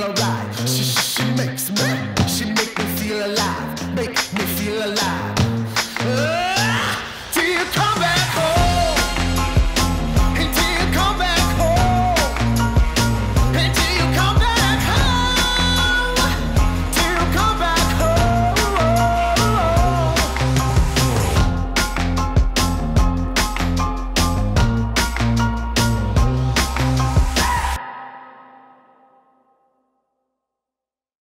feel alright. She, she makes me, she make me feel alive, make me feel alive.